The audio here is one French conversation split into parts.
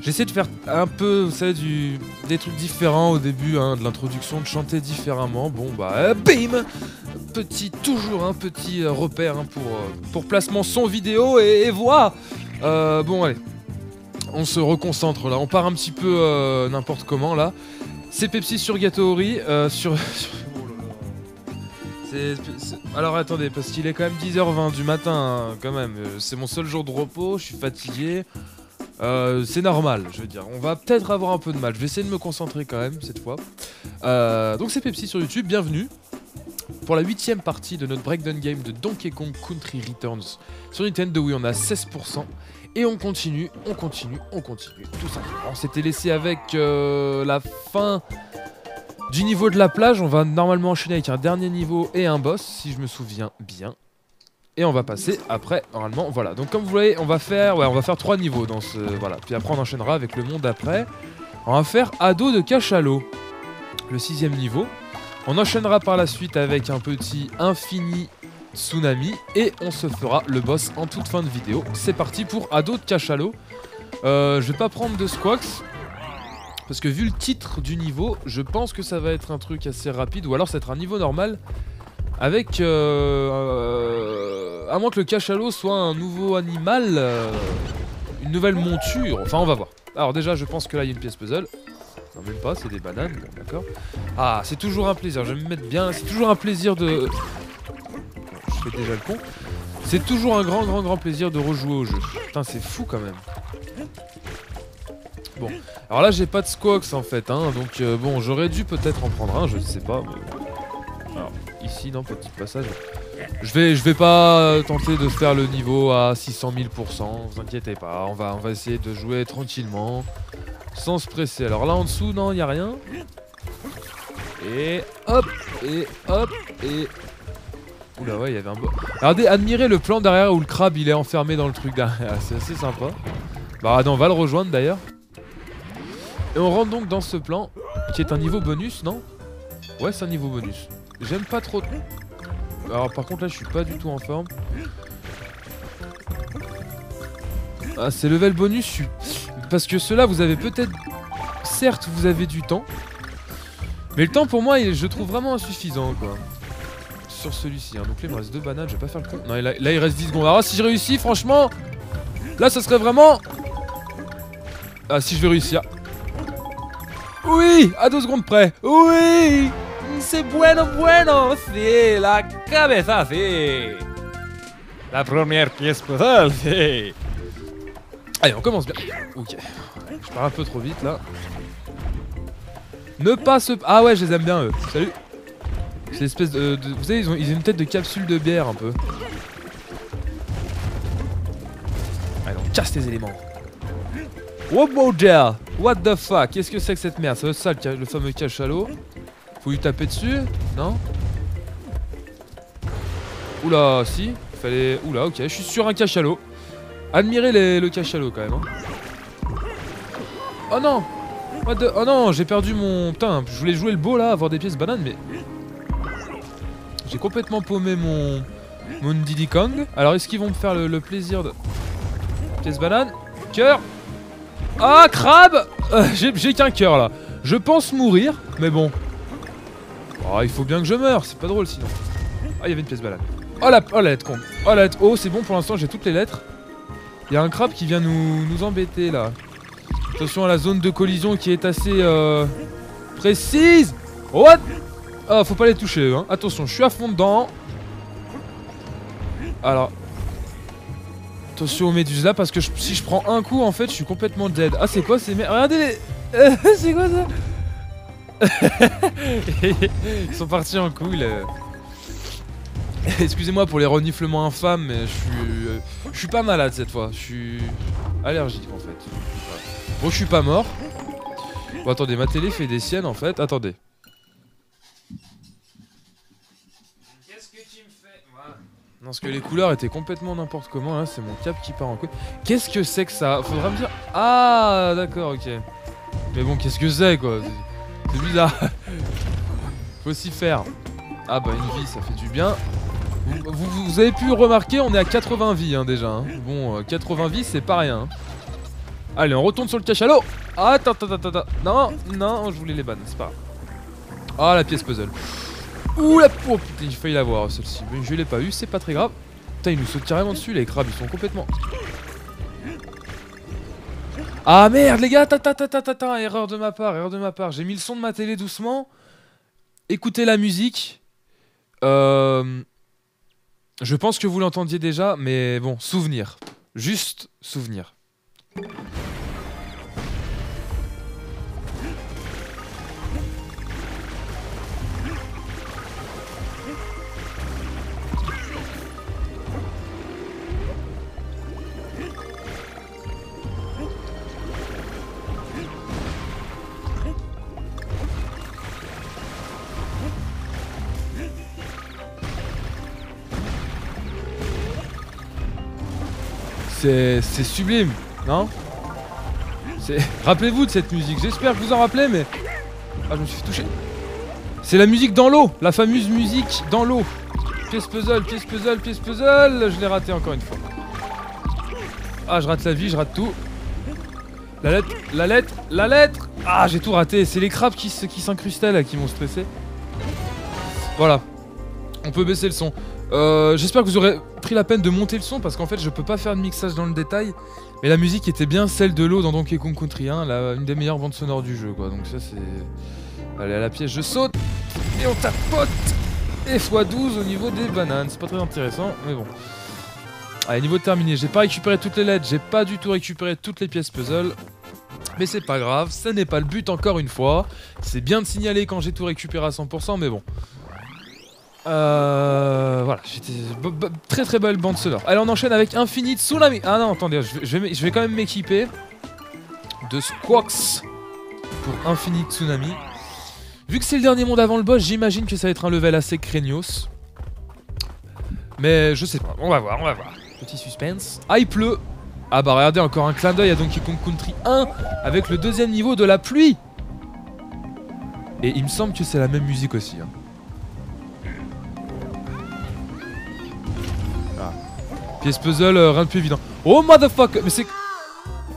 J'essaie de faire un peu, vous savez, du, des trucs différents au début hein, de l'introduction, de chanter différemment. Bon, bah, euh, bim Petit, toujours un petit euh, repère hein, pour, euh, placement son vidéo et, voix. Euh, bon, allez. On se reconcentre là. On part un petit peu euh, n'importe comment là. C'est Pepsi sur gâteau euh, sur. Alors attendez, parce qu'il est quand même 10h20 du matin, hein, quand même. Euh, C'est mon seul jour de repos, je suis fatigué. Euh, c'est normal, je veux dire. On va peut-être avoir un peu de mal. Je vais essayer de me concentrer quand même cette fois. Euh, donc c'est Pepsi sur YouTube, bienvenue pour la huitième partie de notre breakdown game de Donkey Kong Country Returns sur Nintendo. Oui, on a 16%. Et on continue, on continue, on continue, tout simplement. On s'était laissé avec euh, la fin du niveau de la plage. On va normalement enchaîner avec un dernier niveau et un boss, si je me souviens bien. Et on va passer après, normalement, voilà. Donc comme vous voyez, on va faire, ouais, on va faire trois niveaux dans ce, voilà. Puis après on enchaînera avec le monde après. On va faire ado de cachalot, le sixième niveau. On enchaînera par la suite avec un petit infini tsunami et on se fera le boss en toute fin de vidéo. C'est parti pour ado de cachalot. Euh, je vais pas prendre de squawks. Parce que vu le titre du niveau, je pense que ça va être un truc assez rapide, ou alors ça va être un niveau normal. Avec... euh, euh, à moins que le cachalot soit un nouveau animal, euh, une nouvelle monture, enfin on va voir. Alors déjà je pense que là il y a une pièce puzzle. Non même pas, c'est des bananes, d'accord. Ah c'est toujours un plaisir, je vais me mettre bien, c'est toujours un plaisir de... Je fais déjà le con. C'est toujours un grand grand grand plaisir de rejouer au jeu. Putain c'est fou quand même. Bon, alors là j'ai pas de squawks en fait, hein, donc euh, bon j'aurais dû peut-être en prendre un, je sais pas. Mais... Alors ici non petit passage. Je vais, je vais pas euh, tenter de faire le niveau à 600 000%, vous inquiétez pas, on va, on va essayer de jouer tranquillement, sans se presser. Alors là en dessous, non, il a rien. Et hop, et hop, et... Oula ouais, il y avait un beau... Regardez, admirez le plan derrière où le crabe il est enfermé dans le truc derrière, c'est assez sympa. Bah non, on va le rejoindre d'ailleurs. Et on rentre donc dans ce plan, qui est un niveau bonus, non? Ouais, c'est un niveau bonus. J'aime pas trop... Alors par contre là je suis pas du tout en forme. Ah c'est level bonus. Parce que ceux-là vous avez peut-être... Certes vous avez du temps. Mais le temps pour moi je trouve vraiment insuffisant quoi. Sur celui-ci. hein. Donc là il me reste deux bananes, je vais pas faire le con. Non là, là, il reste 10 secondes. Alors si je réussis franchement... Là ça serait vraiment... Ah si je vais réussir. Oui À deux secondes près. Oui C'est bueno, bueno, sí, la cabeza, sí. La première pièce puzzle, sí. Allez, on commence bien. Ok. Je pars un peu trop vite là. Ne pas se. Ah ouais, je les aime bien eux. Salut. C'est l'espèce de, de- Vous savez, ils ont, ils ont une tête de capsule de bière un peu. Allez, on casse les éléments. Wobo gel What the fuck? Qu'est-ce que c'est que cette merde? Ça ça le, fameux cachalot Faut lui taper dessus Non? Oula, si. Fallait. Oula, ok, je suis sur un cachalot. Admirez les- le cachalot quand même. hein. Oh non Oh non, j'ai perdu mon... Putain, je voulais jouer le beau là, avoir des pièces bananes, mais... J'ai complètement paumé mon... Mon Diddy Kong. Alors est-ce qu'ils vont me faire le, le plaisir de... Pièce banane Cœur Ah, crabe Euh, J'ai qu'un cœur là. Je pense mourir, mais bon. Oh, il faut bien que je meure, c'est pas drôle sinon. Ah, il y avait une pièce banane. Oh la, oh lettre con. Oh la lettre O, c'est bon pour l'instant, j'ai toutes les lettres. Il y a un crabe qui vient nous, embêter là. Attention à la zone de collision qui est assez euh, précise. What Ah, faut pas les toucher, hein. Attention, je suis à fond dedans. Alors. Attention aux méduses là, parce que si je prends un coup, en fait, je suis complètement dead. Ah, c'est quoi ces merdes Regardez les... C'est quoi ça Ils sont partis en couille. Excusez-moi pour les reniflements infâmes, mais je suis, euh, je suis pas malade cette fois. Je suis allergique en fait. Bon, je suis pas mort. Bon, attendez, ma télé fait des siennes en fait. Attendez. Qu'est-ce que tu me fais? Parce que les couleurs étaient complètement n'importe comment. Là, c'est mon cap qui part en couille. Qu'est-ce que c'est que ça Faudra me dire. Ah, d'accord, ok. Mais bon, qu'est-ce que c'est quoi C'est- bizarre. Faut s'y faire. Ah bah une vie, ça fait du bien. Vous, vous- avez pu remarquer, on est à 80 vies hein, déjà. hein. Bon, euh, 80 vies, c'est pas rien. hein. Allez, on retourne sur le cachalot. Attends, attends, attends, attends. Non, non, je voulais les bannes, c'est pas grave. Ah, la pièce puzzle. Ouh la oh, putain, j'ai failli l'avoir celle-ci. Mais je l'ai pas eu, c'est pas très grave. Putain, ils nous sautent carrément dessus, les crabes, ils sont complètement. Ah merde, les gars, ta ta ta ta ta erreur de ma part, erreur de ma part. J'ai mis le son de ma télé doucement. Écoutez la musique. Euh, Je pense que vous l'entendiez déjà, mais bon, souvenir. Juste souvenir. C'est sublime, non? Rappelez-vous de cette musique. J'espère que vous en rappelez, mais ah, je me suis fait toucher. C'est la musique dans l'eau, la fameuse musique dans l'eau. Pièce puzzle, pièce puzzle, pièce puzzle. Je l'ai raté encore une fois. Ah, je rate la vie, je rate tout. La lettre, la lettre, la lettre. Ah, j'ai tout raté. C'est les crabes qui s'incrustaient là, qui m'ont stressé. Voilà. On peut baisser le son. Euh, J'espère que vous aurez pris la peine de monter le son parce qu'en fait je peux pas faire de mixage dans le détail. Mais la musique était bien celle de l'eau dans Donkey Kong Country 1, la, une des meilleures bandes sonores du jeu quoi. Donc ça c'est... Allez à la pièce, je saute et on tapote Et x12 au niveau des bananes. C'est pas très intéressant mais bon. Allez niveau terminé, j'ai pas récupéré toutes les lettres, j'ai pas du tout récupéré toutes les pièces puzzle. Mais c'est pas grave, ça n'est pas le but encore une fois. C'est bien de signaler quand j'ai tout récupéré à 100% mais bon. Euh, voilà, très très belle bande sonore. Allez, on enchaîne avec Infinite Tsunami. Ah non, attendez, je vais, je vais, je vais quand même m'équiper de Squawks pour Infinite Tsunami. Vu que c'est le dernier monde avant le boss, j'imagine que ça va être un level assez craignos. Mais je sais pas, on va voir, on va voir. Petit suspense. Ah, il pleut. Ah bah regardez, encore un clin d'œil à Donkey Kong Country 1 avec le deuxième niveau de la pluie. Et il me semble que c'est la même musique aussi. hein. Pièce puzzle, euh, rien de plus évident. Oh motherfucker Mais c'est...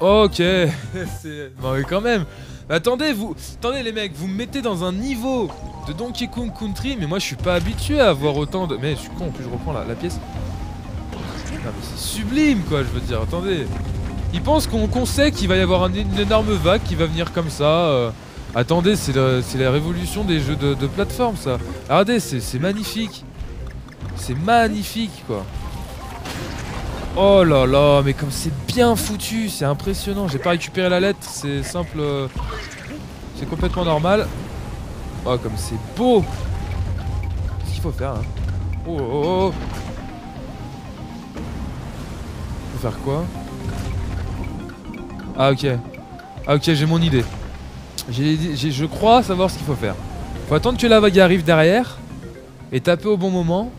Ok, c'est... Bon mais quand même Mais Attendez, vous... Attendez les mecs, vous me mettez dans un niveau de Donkey Kong Country, mais moi je suis pas habitué à avoir autant de... Mais je suis con, en je reprends la, pièce. Non mais c'est sublime quoi, je veux dire, attendez. Ils pensent qu'on sait qu'il va y avoir un- une énorme vague qui va venir comme ça. euh. Attendez, c'est la révolution des jeux de, de plateforme ça. Regardez, c'est magnifique. C'est magnifique quoi. Oh là là, mais comme c'est bien foutu, c'est impressionnant. J'ai pas récupéré la lettre, c'est simple. euh, C'est complètement normal. Oh, comme c'est beau. Qu'est-ce qu'il faut faire hein? Oh oh oh. Faut faire quoi? Ah ok. Ah ok, j'ai mon idée. J'ai- je crois savoir ce qu'il faut faire. Faut attendre que la vague arrive derrière et taper au bon moment.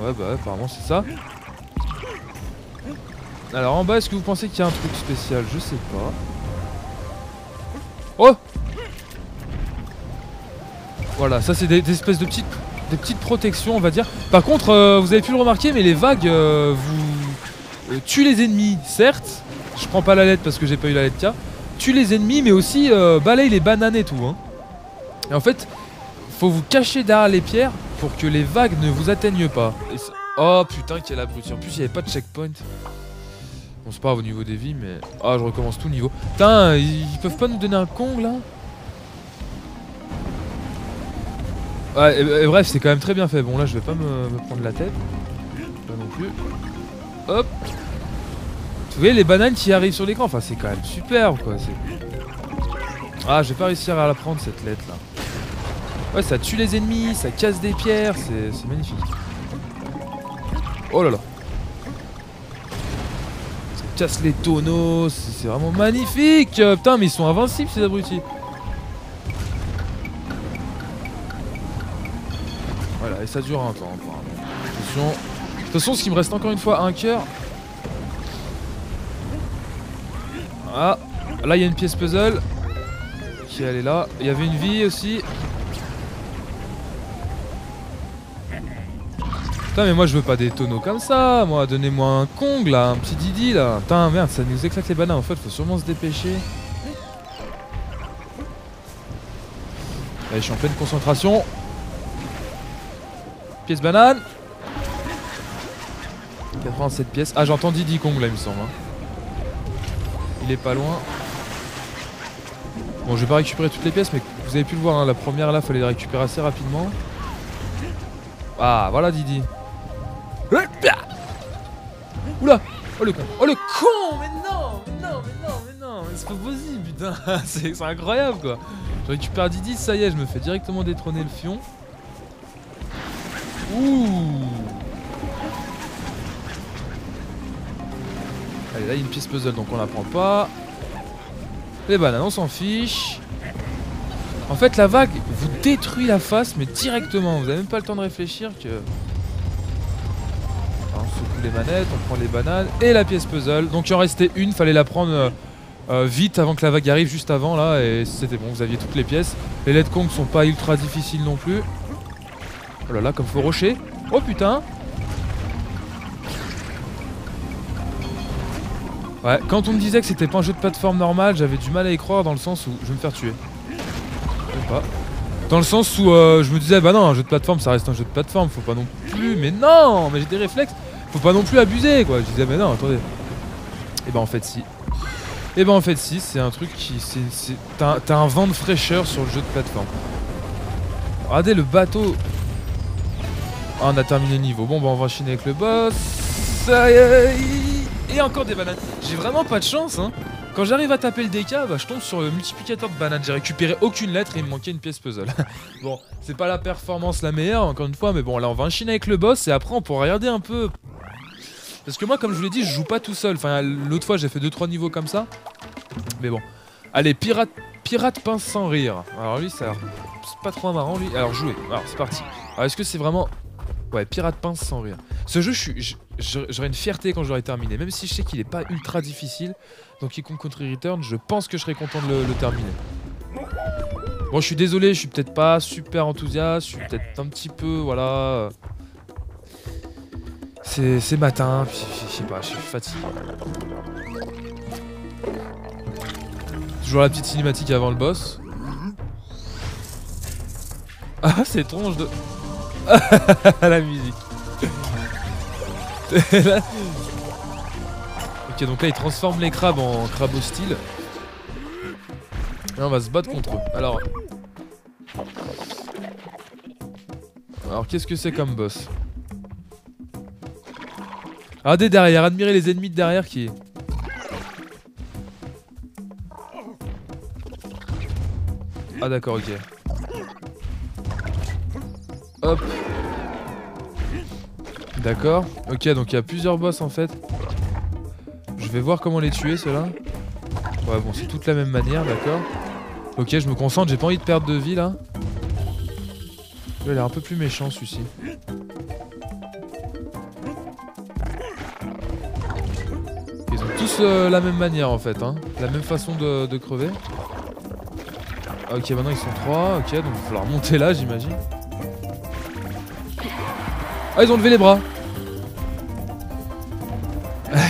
Ouais bah apparemment c'est ça. Alors en bas est-ce que vous pensez qu'il y a un truc spécial? Je sais pas. Oh Voilà, ça c'est des, espèces de petites, des petites protections on va dire. Par contre, euh, vous avez pu le remarquer, mais les vagues euh, vous euh, tuent les ennemis, certes. Je prends pas la lettre parce que j'ai pas eu la lettre K. Tuent les ennemis, mais aussi balayent les bananes et tout. Hein. Et en fait, faut vous cacher derrière les pierres pour que les vagues ne vous atteignent pas. Oh putain, quelle abruti. En plus, il y avait pas de checkpoint. Bon, c'est pas grave au niveau des vies, mais. Ah, je recommence tout niveau. Putain, ils peuvent pas nous donner un Kong là? Ouais, bref, c'est quand même très bien fait. Bon, là, je vais pas me, prendre la tête. Pas non plus. Hop. Vous voyez les bananes qui arrivent sur l'écran Enfin, c'est quand même superbe quoi. Ah, je vais pas réussir à la prendre cette lettre là. Ouais, ça tue les ennemis, ça casse des pierres, c'est magnifique. Oh là là. Ça casse les tonneaux, c'est vraiment magnifique. Euh, Putain, mais ils sont invincibles ces abrutis. Voilà, et ça dure un temps. Attention. De toute façon, ce qui me reste encore une fois, un cœur. Ah, là il y a une pièce puzzle. Ok, elle est là. Il y avait une vie aussi. Putain, mais moi je veux pas des tonneaux comme ça. Moi, donnez-moi un Kong là, un petit Didi là. Putain, merde, ça nous éclate les bananes. En fait, faut sûrement se dépêcher. Allez, je suis en pleine concentration. Pièce banane. 87 pièces. Ah, j'entends Diddy Kong là, il me semble. hein. Il est pas loin. Bon, je vais pas récupérer toutes les pièces, mais vous avez pu le voir, hein, la première là, fallait la récupérer assez rapidement. Ah, voilà Didi. Oula Oh le con Oh le con Mais non Mais non Mais non Mais non c'est pas possible putain C'est c'est incroyable quoi Je récupère Didi, ça y est, je me fais directement détrôner le fion. Ouh Allez là il y a une pièce puzzle donc on la prend pas. Les bananes on s'en fiche. En fait la vague vous détruit la face mais directement, vous avez même pas le temps de réfléchir que... Les manettes, on prend les bananes et la pièce puzzle. Donc il en restait une, fallait la prendre euh, euh, vite avant que la vague arrive, juste avant là, et c'était bon, vous aviez toutes les pièces. Les LED Kong sont pas ultra difficiles non plus. Oh là là, comme faux rocher. Oh putain Ouais, quand on me disait que c'était pas un jeu de plateforme normal, j'avais du mal à y croire dans le sens où je vais me faire tuer. Même pas. Dans le sens où euh, je me disais, bah non, un jeu de plateforme ça reste un jeu de plateforme, faut pas non plus. Mais non, mais j'ai des réflexes, faut pas non plus abuser quoi. Je disais, mais non, attendez. Et bah en fait, si. Et bah en fait, si, c'est un truc qui. t'as un vent de fraîcheur sur le jeu de plateforme. Regardez le bateau. Ah, on a terminé le niveau. Bon, bah on va enchaîner avec le boss. Ça y est. Et encore des bananes. J'ai vraiment pas de chance, hein. Quand j'arrive à taper le DK, bah, je tombe sur le multiplicateur de bananes. J'ai récupéré aucune lettre et il me manquait une pièce puzzle. bon, c'est pas la performance la meilleure, encore une fois, mais bon, là on va enchaîner avec le boss et après on pourra regarder un peu. Parce que moi, comme je vous l'ai dit, je joue pas tout seul. Enfin, l'autre fois j'ai fait 2-3 niveaux comme ça. Mais bon. Allez, pirate, pirate pince sans rire. Alors lui, ça pas trop marrant lui. Alors jouez. Alors c'est parti. Alors est-ce que c'est vraiment. Ouais, pirate pince sans rire. Ce jeu, je je- je- j'aurais une fierté quand j'aurai terminé. Même si je sais qu'il est pas ultra difficile. Donc Donkey Kong Country Return, je pense que je serais content de le, le terminer. Bon, je suis désolé, je suis peut-être pas super enthousiaste, je suis peut-être un petit peu, voilà. C'est c'est matin, puis je sais pas, je suis fatigué. Toujours la petite cinématique avant le boss. Ah, c'est étrange de. la musique. Ok, donc là, il transforme les crabes en crabes hostiles. Et on va se battre contre eux. Alors. Alors, qu'est-ce que c'est comme boss? Regardez derrière, admirez les ennemis de derrière qui. Ah, d'accord, ok. Hop. D'accord. Ok, donc il y a plusieurs boss en fait. Je vais voir comment les tuer ceux-là. Ouais, bon, c'est toute la même manière, d'accord. Ok, je me concentre, j'ai pas envie de perdre de vie là. Il a l'air un peu plus méchant celui-ci. Ils ont tous euh, la même manière en fait, hein. La même façon de, de crever. Ok, maintenant ils sont trois. Ok, donc il va falloir monter là, j'imagine. Ah, ils ont levé les bras.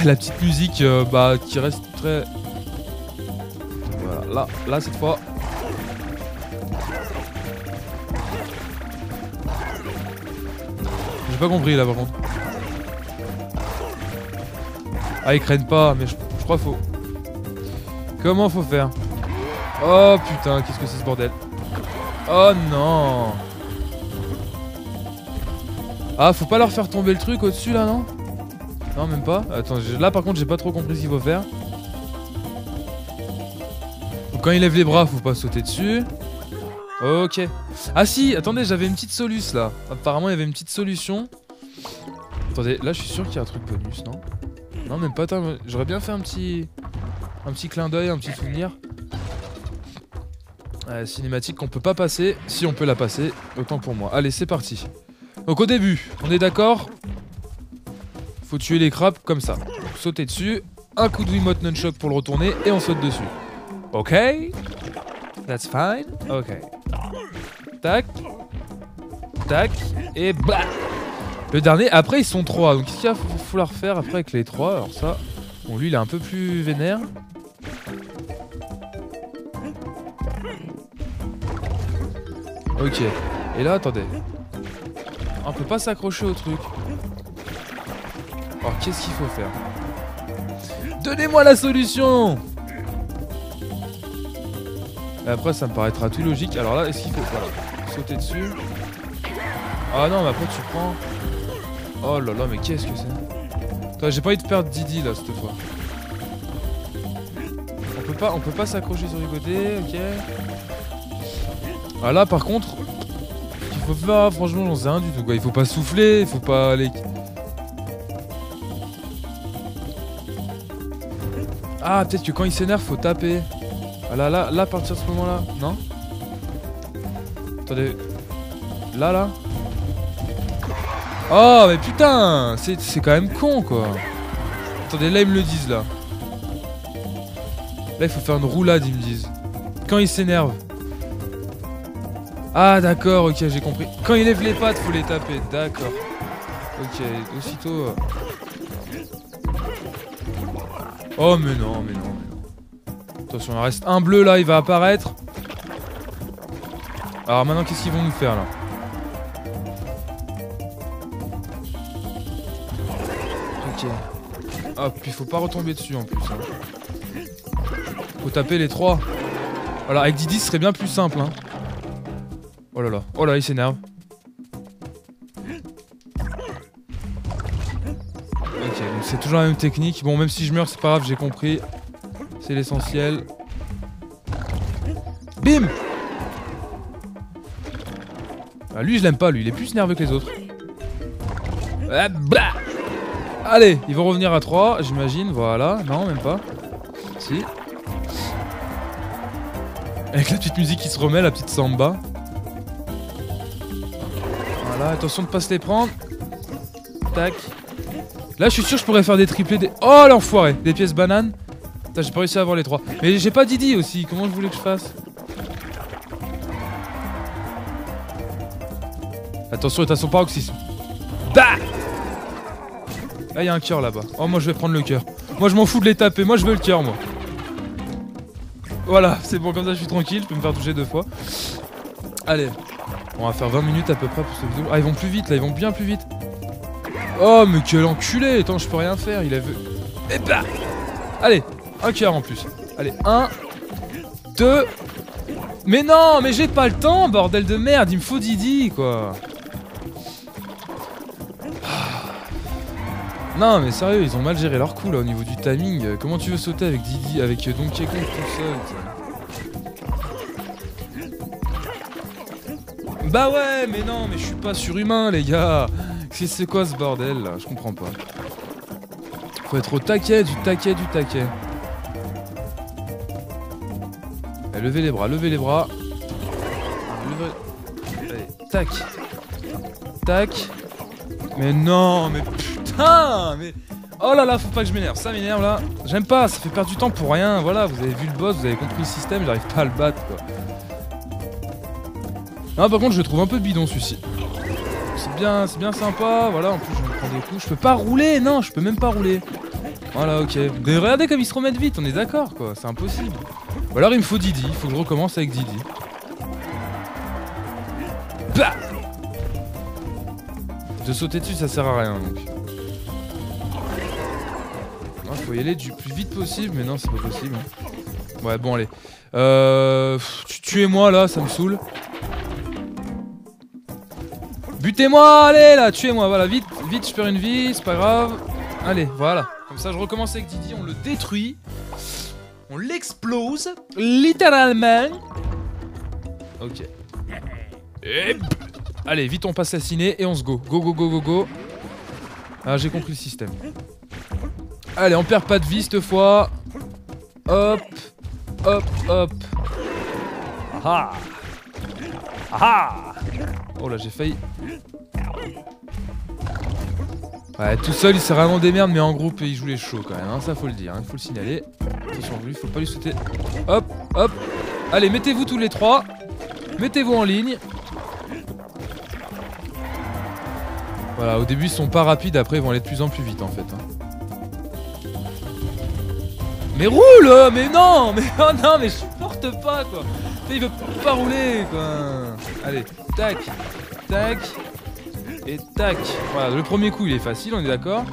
La petite musique, euh, bah, qui reste très. Voilà, là, là cette fois. J'ai pas compris là par contre. Ah, ils craignent pas, mais je, je crois faut. Comment faut faire? Oh putain, qu'est-ce que c'est ce bordel? Oh non Ah, faut pas leur faire tomber le truc au-dessus là, non Non, même pas. Attends, là par contre, j'ai pas trop compris ce qu'il faut faire. Quand il lève les bras, faut pas sauter dessus. Ok. Ah si, attendez, j'avais une petite soluce là. Apparemment, il y avait une petite solution. Attendez, là je suis sûr qu'il y a un truc bonus, non Non, même pas. J'aurais bien fait un petit... Un petit clin d'œil, un petit souvenir. Euh, cinématique qu'on peut pas passer. Si on peut la passer, autant pour moi. Allez, c'est parti. Donc au début, on est d'accord Faut tuer les crabes comme ça. Sauter dessus, un coup de Wiimote Nunchok pour le retourner et on saute dessus. Ok That's fine. Ok. Tac. Tac. Et bah Le dernier, après ils sont trois. Donc qu'est-ce qu'il va falloir faire après avec les trois? Alors ça... Bon lui il est un peu plus vénère. Ok. Et là, attendez. On peut pas s'accrocher au truc. Alors qu'est-ce qu'il faut faire Donnez-moi la solution Et après ça me paraîtra tout logique. Alors là, est-ce qu'il faut voilà, sauter dessus Ah non, mais après tu prends... Oh là là, mais qu'est-ce que c'est J'ai pas envie de perdre Didi là cette fois. On peut pas, pas s'accrocher sur les côtés, ok Ah là par contre, franchement j'en sais rien du tout quoi. Il faut pas souffler, il faut pas aller... Ah, peut-être que quand il s'énerve, faut taper. Ah là, là, là, à partir de ce moment-là. Non? Attendez. Là, là Oh, mais putain C'est quand même con, quoi. Attendez, là, ils me le disent, là. Là, il faut faire une roulade, ils me disent. Quand il s'énerve. Ah, d'accord, ok, j'ai compris. Quand il lève les pattes, faut les taper. D'accord. Ok, aussitôt... Euh, Oh mais non, mais non, mais non. Attention, il reste un bleu là, il va apparaître. Alors maintenant, qu'est-ce qu'ils vont nous faire là? Ok. Hop, il faut pas retomber dessus en plus. Hein. Faut taper les trois. Voilà, avec Didi, ce serait bien plus simple. Hein. Oh là là, oh là, il s'énerve. c'est toujours la même technique. Bon, même si je meurs, c'est pas grave, j'ai compris. C'est l'essentiel. Bim ah, Lui, je l'aime pas, lui. Il est plus nerveux que les autres. Ah, bah Allez, ils vont revenir à 3, j'imagine. Voilà. Non, même pas. Si. Avec la petite musique qui se remet, la petite samba. Attention de pas se les prendre. Tac. Là, je suis sûr que je pourrais faire des triplés. Des... Oh, l'enfoiré Des pièces bananes. Putain, j'ai pas réussi à avoir les trois. Mais j'ai pas Didi aussi. Comment je voulais que je fasse Attention, t'as son paroxysme. Bah Là, il y a un cœur là-bas. Oh, moi, je vais prendre le cœur. Moi, je m'en fous de les taper. Moi, je veux le cœur, moi. Voilà, c'est bon, comme ça, je suis tranquille. Je peux me faire toucher deux fois. Allez. On va faire 20 minutes à peu près pour cette vidéo. Ah, ils vont plus vite, là. Ils vont bien plus vite. Oh, mais quel enculé Attends, je peux rien faire, il a vu... Et bah Allez, un cœur en plus. Allez, un, deux... Mais non, mais j'ai pas le temps, bordel de merde, il me faut Didi, quoi. Non, mais sérieux, ils ont mal géré leur coup, là, au niveau du timing. Comment tu veux sauter avec Didi, avec Donkey Kong tout Bah ouais, mais non, mais je suis pas surhumain, les gars c'est quoi ce bordel là? Je comprends pas. Faut être au taquet, du taquet, du taquet. Allez, levez les bras, levez les bras. Allez, tac. Tac. Mais non, mais putain Mais... Oh là là, faut pas que je m'énerve, ça m'énerve là. J'aime pas, ça fait perdre du temps pour rien. Voilà, vous avez vu le boss, vous avez compris le système, j'arrive pas à le battre quoi. Non, par contre, je trouve un peu bidon celui-ci c'est bien sympa. Voilà, en plus je me prends des coups. Je peux pas rouler, non, je peux même pas rouler. Voilà, ok. Mais regardez comme ils se remettent vite, on est d'accord quoi, c'est impossible. Ou alors il me faut Didi, il faut que je recommence avec Didi. Bah De sauter dessus ça sert à rien donc. Il faut y aller du plus vite possible, mais non c'est pas possible. Ouais bon allez. Euh, tuez-moi là, ça me saoule. Butez-moi, allez là, tuez-moi, voilà, vite, vite, je perds une vie, c'est pas grave. Allez, voilà. Comme ça, je recommence avec Didi, on le détruit. On l'explose, littéralement. Ok. Allez, vite, on passe assassiner et on se go. Go, go, go, go, go. Ah, j'ai compris le système. Allez, on perd pas de vie cette fois. Hop, hop, hop. Ah ah Oh là, j'ai failli. Ouais, tout seul, il sert vraiment des mais en groupe, il joue les chauds quand même. Hein, ça, faut le dire, hein, faut le signaler. Attention, lui, faut pas lui sauter. Hop, hop. Allez, mettez-vous tous les trois. Mettez-vous en ligne. Voilà, au début ils sont pas rapides, après ils vont aller de plus en plus vite en fait. hein. Mais roule Mais non Mais oh non, mais je supporte pas quoi Il veut pas rouler quoi Allez, tac, tac, et tac. Voilà, le premier coup il est facile, on est d'accord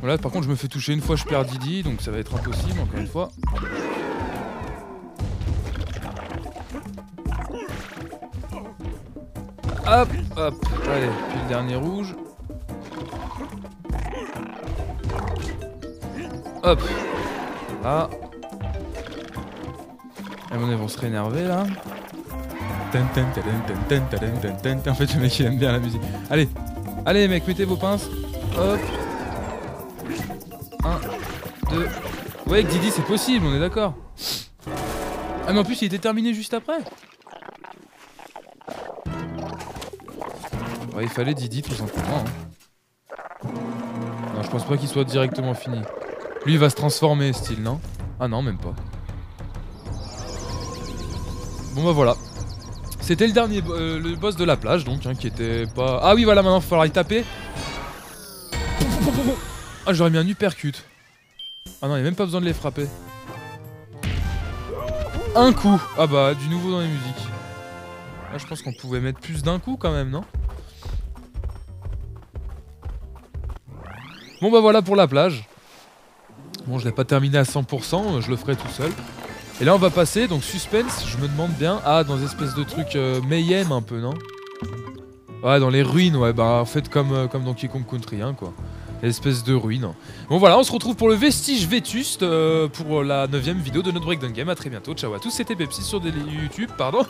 Voilà, par contre je me fais toucher une fois, je perds Didi, donc ça va être impossible encore une fois. Hop, hop, allez, puis le dernier rouge. Hop, là. Tan, tan, tan, tan, tan. En fait, le mec il aime bien la musique. Allez, allez les mecs, mettez vos pinces. Hop. 1, 2. Vous voyez que Didi c'est possible, on est d'accord. Ah mais en plus il était terminé juste après. Ouais, il fallait Didi tout simplement. hein. Non, je pense pas qu'il soit directement fini. Lui, il va se transformer, style, non? Ah non, même pas. Bon bah voilà. C'était le dernier euh, le boss de la plage, donc, hein, qui était pas... Ah oui, voilà, maintenant, il va falloir y taper. Ah, j'aurais mis un uppercut. Ah non, il a même pas besoin de les frapper. Un coup Ah bah, du nouveau dans les musiques. Là, je pense qu'on pouvait mettre plus d'un coup, quand même, non? Bon bah voilà pour la plage. Bon je l'ai pas terminé à 100%, je le ferai tout seul. Et là on va passer, donc suspense, je me demande bien, ah dans des espèces de trucs euh, Mayhem un peu non? Ouais dans les ruines, ouais bah en fait comme, euh, comme Donkey Kong Country hein quoi. Des espèces de ruines. Bon voilà, on se retrouve pour le vestige vétuste euh, pour la 9 vidéo de notre Breakdown Game. À très bientôt, ciao à tous, c'était Pepsi sur YouTube, pardon.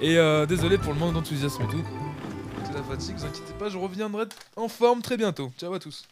Et euh, désolé pour le manque d'enthousiasme et tout. C'est la fatigue, vous inquiétez pas, je reviendrai en forme très bientôt. Ciao à tous.